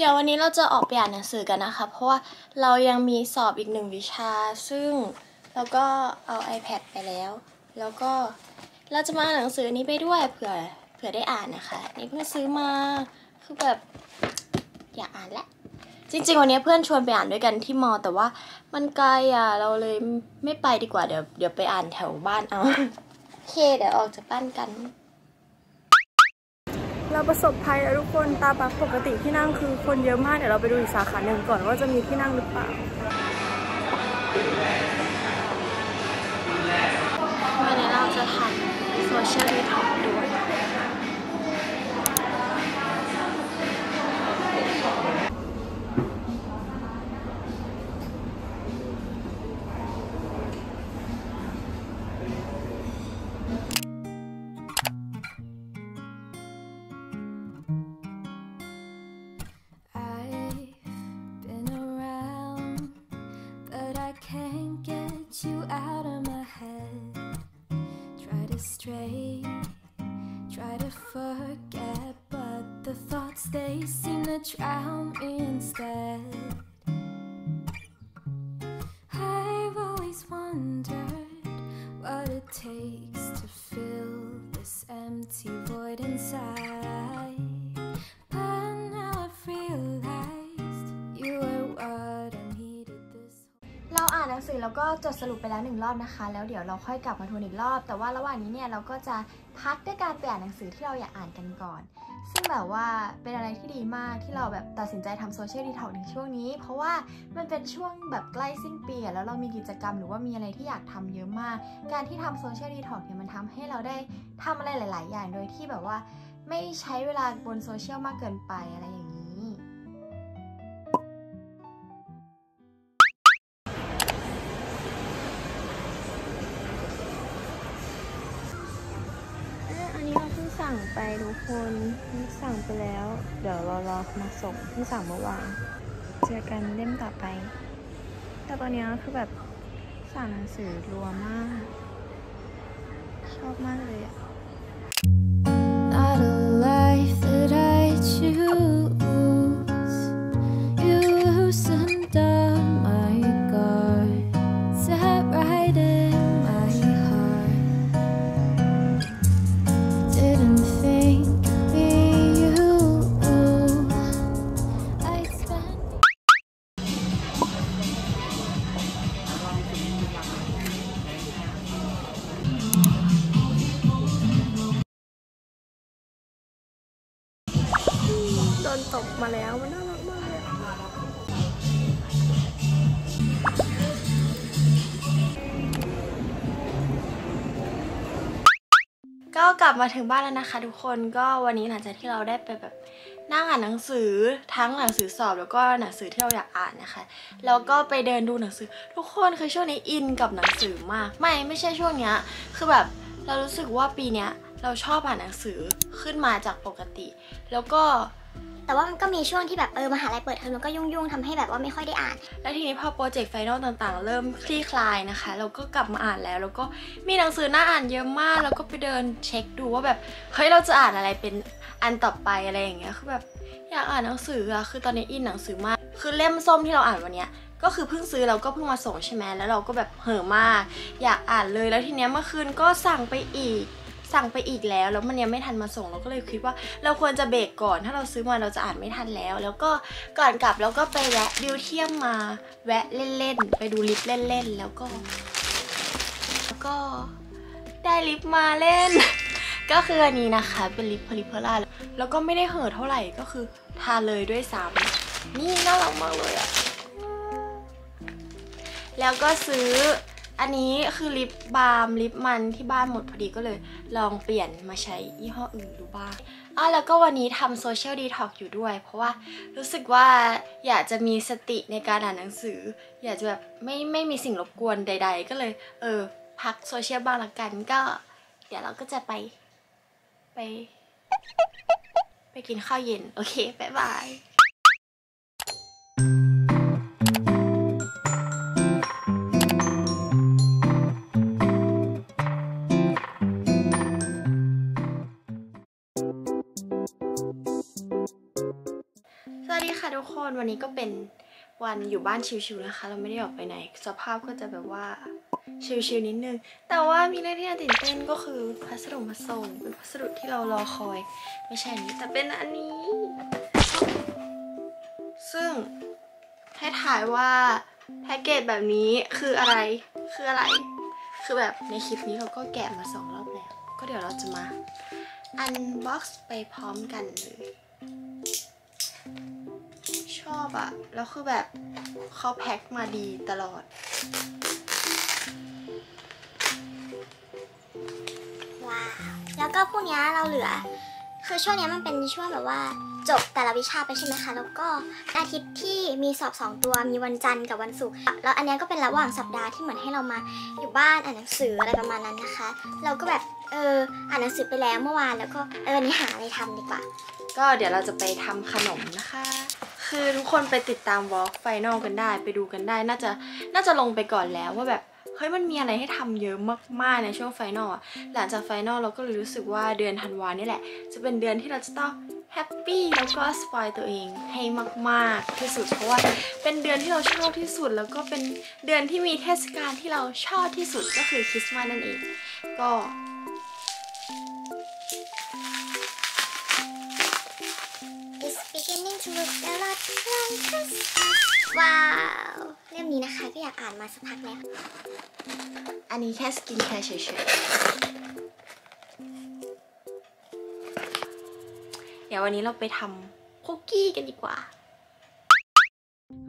เดี๋ยววันนี้เราจะออกไปอ่านหนังสือกันนะคะ เพราะว่าเรายังมีสอบอีกหนึ่งวิชา ซึ่งเราก็เอา iPad ไปแล้ว แล้วก็เราจะมาอ่านหนังสือนี้ไปด้วยเผื่อเผื่อได้อ่านนะคะ นี่เพิ่งซื้อมาคือแบบอยากอ่านและจริงๆวันนี้เพื่อนชวนไปอ่านด้วยกันที่มอ แต่ว่ามันไกลอะเราเลยไม่ไปดีกว่าเดี๋ยวเดี๋ยวไปอ่านแถวบ้านเอาโอเคเดี๋ยวออกจากบ้านกัน เราประสบภัยแล้วทุกคนตาปักปกติที่นั่งคือคนเยอะมากเดี๋ยวเราไปดูอีกสาขาหนึ่งก่อนว่าจะมีที่นั่งหรือเปล่าวันนี้เราจะทำโซเชียลดีท็อกด้วย try to forget, but the thoughts they seem to drown me instead. I've always wondered what it takes to fill this empty void inside. งสือแล้วก็จดสรุปไปแล้วหนึ่งรอบนะคะ แล้วเดี๋ยวเราค่อยกลับมาทวนอีกรอบ แต่ว่าระหว่างนี้เนี่ยเราก็จะพักด้วยการไปอ่านหนังสือที่เราอยากอ่านกันก่อน ซึ่งแบบว่าเป็นอะไรที่ดีมากที่เราแบบตัดสินใจทำ social detox ในช่วงนี้ เพราะว่ามันเป็นช่วงแบบใกล้สิ้นปีแล้วเรามีกิจกรรมหรือว่ามีอะไรที่อยากทำเยอะมาก การที่ทำ social detox เนี่ยมันทำให้เราได้ทำอะไรหลาย ๆ อย่างโดยที่แบบว่า ไม่ใช้เวลาบนโซเชียลมากเกินไปอะไรอย่างนี้ ทุกคนสั่งไปแล้ว เดี๋ยวเรารอมาส่งที่สั่งเมื่อวานเจอกันเล่มต่อไป แต่ตอนนี้คือแบบสั่งหนังสือรัวมาก ชอบมากเลยอะ Not a life that I choose. แล้วมันน่ารักมากเลยก็กลับมาถึงบ้านแล้วนะคะ ทุกคนก็วันนี้หลังจากที่เราได้ไปแบบนั่งอ่านหนังสือทั้งหนังสือสอบแล้วก็หนังสือที่เราอยากอ่านนะคะ แล้วก็ไปเดินดูหนังสือ ทุกคนคือช่วงนี้อินกับหนังสือมาก ไม่ไม่ใช่ช่วงเนี้ยคือแบบเรารู้สึกว่าปีเนี้ยเราชอบอ่านหนังสือขึ้นมาจากปกติ แล้วก็ แต่ว่ามันก็มีช่วงที่แบบเออมหาลัยเปิดเทอมมันก็ยุ่งๆทำให้แบบว่าไม่ค่อยได้อ่าน แล้วทีนี้พอโปรเจกต์ final ต่างๆ เริ่มคลี่คลายนะคะ เราก็กลับมาอ่านแล้ว แล้วก็มีหนังสือน่าอ่านเยอะมาก แล้วก็ไปเดินเช็คดูว่าแบบเฮ้ยเราจะอ่านอะไรเป็นอันต่อไปอะไรอย่างเงี้ยคือแบบอยากอ่านหนังสืออะคือตอนนี้อินหนังสือมาก คือเล่มส้มที่เราอ่านวันเนี้ยก็คือเพิ่งซื้อเขาก็เพิ่งมาส่งใช่ไหมแล้วเราก็แบบเห่อมาก อยากอ่านเลยแล้วทีเนี้ยเมื่อคืนก็สั่งไปอีก สั่งไปอีกแล้ว แล้วมันยังไม่ทันมาส่งเราก็เลยคิดว่า เราควรจะเบรกก่อน ถ้าเราซื้อมาเราจะอ่านไม่ทันแล้ว แล้วก็ก่อนกลับเราก็ไปแวะบิวเทียมมา แวะเล่นๆไปดูลิฟเล่นๆแล้วก็แล้วก็ได้ลิฟมาเล่น ก็คืออันนี้นะคะเป็นลิปพลิเพล่าแล้วก็ไม่ได้เห่อเท่าไหร่ก็คือทาเลยด้วยซ้ำนี่น่ารักมากเลยอะแล้วก็ซื้อ อันนี้คือ lip balm ลิปมันที่บ้านหมดพอดีก็เลย ลองเปลี่ยนมาใช้ยี่ห้ออื่นดูบ้างอะแล้วก็วันนี้ทำ social detox อยู่ด้วย เพราะว่ารู้สึกว่าอยากจะมีสติในการอ่านหนังสือ อยากจะแบบไม่ไม่มีสิ่งรบกวนใด ๆ ก็เลย เออ พักโซเชียลบ้างละกันก็ เดี๋ยวเราก็จะไปไป ไปกินข้าวเย็น โอเค บ๊ายบาย คนวันนี้ก็เป็นวันอยู่บ้านชิวๆนะคะ เราไม่ได้ออกไปไหน สภาพก็จะแบบว่าชิวๆนิดนึง แต่ว่ามีเรื่องที่น่าตื่นเต้นก็คือพัสดุมาส่งเป็นพัสดุที่เรารอคอย ไม่ใช่อันนี้แต่เป็นอันนี้ ซึ่งให้ถ่ายว่าแพ็กเกจแบบนี้คืออะไรคืออะไร คือแบบในคลิปนี้เราก็แกะมาสองรอบแล้ว ก็เดี๋ยวเราจะมาunbox ไปพร้อมกันเลย อบอะแล้วคือแบบเขาแพ็คมาดีตลอด ว้าว แล้วก็พวกเนี้ยเราเหลือ คือช่วงเนี้ยมันเป็นช่วงแบบว่าจบแต่ละวิชาไปใช่ไหมคะ แล้วก็อาทิตย์ที่มีสอบสองตัวมีวันจันทร์กับวันศุกร์แล้วอันเนี้ยก็เป็นระหว่างสัปดาห์ที่เหมือนให้เรามาอยู่บ้านอ่านหนังสืออะไรประมาณนั้นนะคะ เราก็แบบเอออ่านหนังสือไปแล้วเมื่อวานแล้วก็เออวันนี้หาอะไรทำดีกว่า ก็เดี๋ยวเราจะไปทำขนมนะคะ คือทุกคนไปติดตาม vlog final กันได้ ไปดูกันได้ น่าจะน่าจะลงไปก่อนแล้วว่าแบบเฮ้ยมันมีอะไรให้ทำเยอะมากๆในช่วง final อะหลังจาก final เราก็เลยรู้สึกว่าเดือนธันวานี่แหละ จะเป็นเดือนที่เราจะต้อง happy แล้วก็ spoil ตัวเองให้มากๆที่สุด เพราะว่าเป็นเดือนที่เราชอบที่สุด แล้วก็เป็นเดือนที่มีเทศกาลที่เราชอบที่สุดก็คือคริสต์มาสนั่นเอง ก็ like Christmas ว้าว เล่มนี้นะคะก็อยากอ่านมาสักพักแล้ว อันนี้แค่สกินแคร์เฉยๆ เดี๋ยววันนี้เราไปทำคุกกี้กันดีกว่า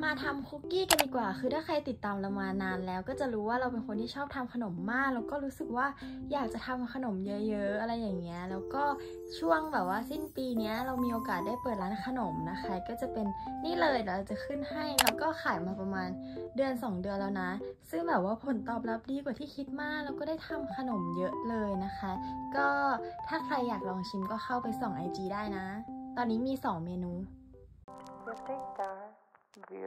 มาทำคุกกี้กันดีกว่า คือถ้าใครติดตามเรามานานแล้วก็จะรู้ว่าเราเป็นคนที่ชอบทำขนมมาก แล้วก็รู้สึกว่าอยากจะทำขนมเยอะ ๆ อะไรอย่างเงี้ย แล้วก็ช่วงแบบว่าสิ้นปีนี้เรามีโอกาสได้เปิดร้านขนมนะคะ ก็จะเป็นนี่เลยเดี๋ยวเราจะขึ้นให้ แล้วก็ขายมาประมาณเดือน 2 เดือนแล้วนะ ซึ่งแบบว่าผลตอบรับดีกว่าที่คิดมาก แล้วก็ได้ทำขนมเยอะเลยนะคะ ก็ถ้าใครอยากลองชิมก็เข้าไปส่อง IG ได้นะ ตอนนี้มี 2 เมนู มี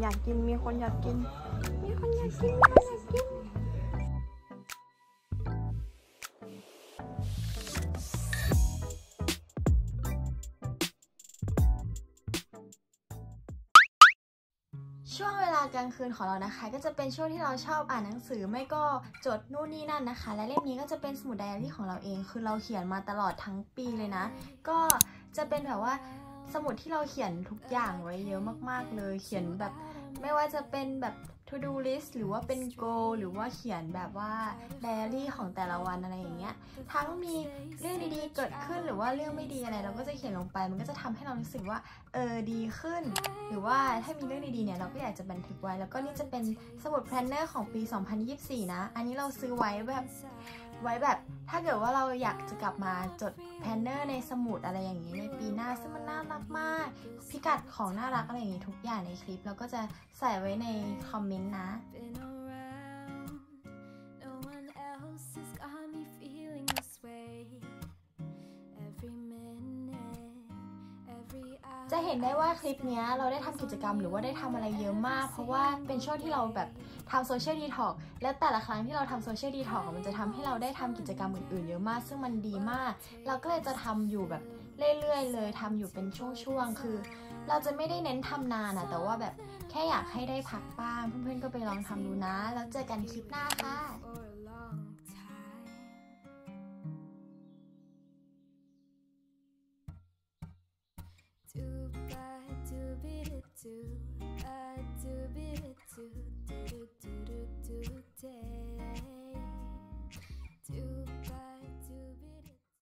อยากกิน มีคนอยากกิน มีคนอยากกิน มีคนอยากกิน ช่วงเวลากลางคืนของเรานะคะ ก็จะเป็นช่วงที่เราชอบอ่านหนังสือไม่ก็จดนู่นนี่นั่นนะคะ และเล่มนี้ก็จะเป็นสมุดไดอารี่ของเราเอง คือเราเขียนมาตลอดทั้งปีเลยนะ ก็จะเป็นแบบว่าสมุดที่เราเขียนทุกอย่างไว้เยอะมาก ๆ เลย เขียนแบบ ไม่ว่าจะเป็นแบบ to do list หรือว่าเป็น goal หรือว่าเขียนแบบว่าไดอารี่ของแต่ละวันอะไรอย่างเงี้ย ทั้งมีเรื่องดีๆ เกิดขึ้นหรือว่าเรื่องไม่ดีอะไร เราก็จะเขียนลงไป มันก็จะทำให้เรารู้สึกว่า เออ ดีขึ้น หรือว่าถ้ามีเรื่องดีๆ เนี่ย เราก็อยากจะบันทึกไว้ แล้วก็นี่จะเป็นสมุด planner ของปี 2024 นะ อันนี้เราซื้อไว้แบบ ไว้แบบถ้าเกิดว่าเราอยากจะกลับมาจด planner ในสมุดอะไรอย่างนี้ในปีหน้าซึ่งมันน่ารักมาก พิกัดของน่ารักอะไรอย่างนี้ทุกอย่างในคลิป เราก็จะใส่ไว้ในคอมเมนต์นะ จะเห็นได้ว่าคลิปนี้เราได้ทำกิจกรรมหรือว่าได้ทำอะไรเยอะมาก เพราะว่าเป็นช่วงที่เราแบบทำ social detox และแต่ละครั้งที่เราทำ social detox มันจะทำให้เราได้ทำกิจกรรมอื่นๆ เยอะมาก ซึ่งมันดีมาก เราก็เลยจะทำอยู่แบบเรื่อยๆ เลยทำอยู่เป็นช่วงๆ คือ เราจะไม่ได้เน้นทำนานอะแต่ว่าแบบแค่อยากให้ได้พักบ้างเพื่อนๆก็ไปลองทำดูนะ แล้วเจอกันคลิปหน้าค่ะ Do ba do be do, ba do be do.